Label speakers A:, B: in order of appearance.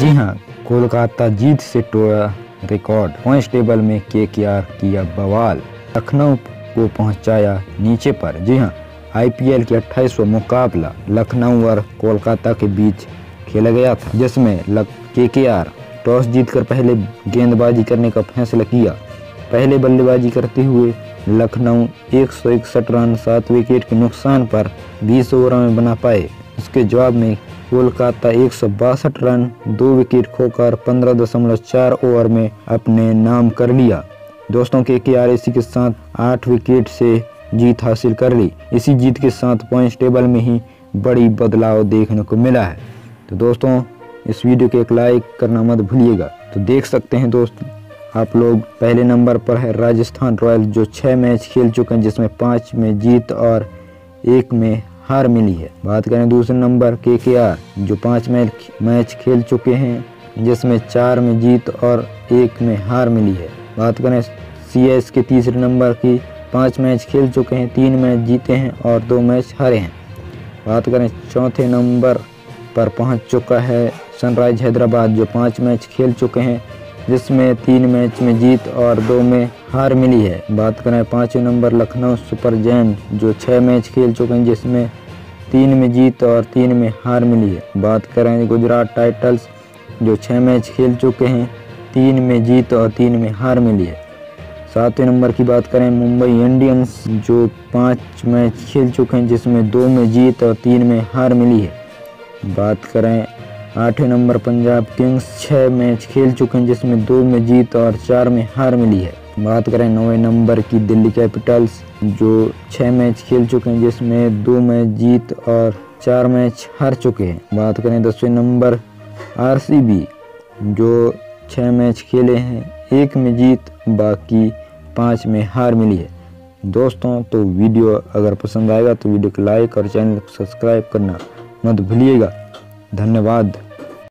A: जी हाँ कोलकाता जीत से तोड़ा रिकॉर्ड। पॉइंट टेबल में के किया बवाल। लखनऊ को पहुँचाया नीचे पर। जी हाँ आईपीएल के 28वां मुकाबला लखनऊ और कोलकाता के बीच खेला गया था, जिसमें के के आर टॉस जीतकर पहले गेंदबाजी करने का फैसला किया। पहले बल्लेबाजी करते हुए लखनऊ एक सौ इकसठ रन, सात विकेट के नुकसान पर 20 ओवर में बना पाए। उसके जवाब में कोलकाता एक रन, दो विकेट खोकर 15.4 ओवर में अपने नाम कर लिया। दोस्तों के के आर के साथ आठ विकेट से जीत हासिल कर ली। इसी जीत के साथ पॉइंट टेबल में ही बड़ी बदलाव देखने को मिला है। तो दोस्तों, इस वीडियो को एक लाइक करना मत भूलिएगा। तो देख सकते हैं दोस्त, आप लोग, पहले नंबर पर है राजस्थान रॉयल जो छः मैच खेल चुके हैं, जिसमें पाँच में जीत और एक में हार मिली है। बात करें दूसरे नंबर के के आर जो पाँच मैच मैच खेल चुके हैं, जिसमें चार में जीत और एक में हार मिली है। बात करें सी एस के तीसरे नंबर की, पाँच मैच खेल चुके हैं, तीन मैच जीते हैं और दो मैच हारे हैं। बात करें चौथे नंबर पर पहुँच चुका है सनराइज हैदराबाद, जो पाँच मैच खेल चुके हैं जिसमें तीन मैच में जीत और दो में हार मिली है। बात करें पाँचवें नंबर लखनऊ सुपर जैन, जो छः मैच खेल चुके हैं, जिसमें तीन में जीत और तीन में हार मिली है। बात करें गुजरात टाइटल्स, जो छः मैच खेल चुके हैं, तीन में जीत और तीन में हार मिली है। सातवें नंबर की बात करें मुंबई इंडियंस, जो पाँच मैच खेल चुके हैं, जिसमें दो में जीत और तीन में हार मिली है। बात करें आठवें नंबर पंजाब किंग्स छः मैच खेल चुके हैं, जिसमें दो में जीत और चार में हार मिली है। बात करें नौवें नंबर की दिल्ली कैपिटल्स, जो छः मैच खेल चुके हैं, जिसमें दो मैच जीत और चार मैच हार चुके हैं। बात करें दसवें नंबर आरसीबी, जो छः मैच खेले हैं, एक में जीत, बाकी पाँच में हार मिली है। दोस्तों तो वीडियो अगर पसंद आएगा तो वीडियो को लाइक और चैनल को सब्सक्राइब करना मत भूलिएगा। धन्यवाद।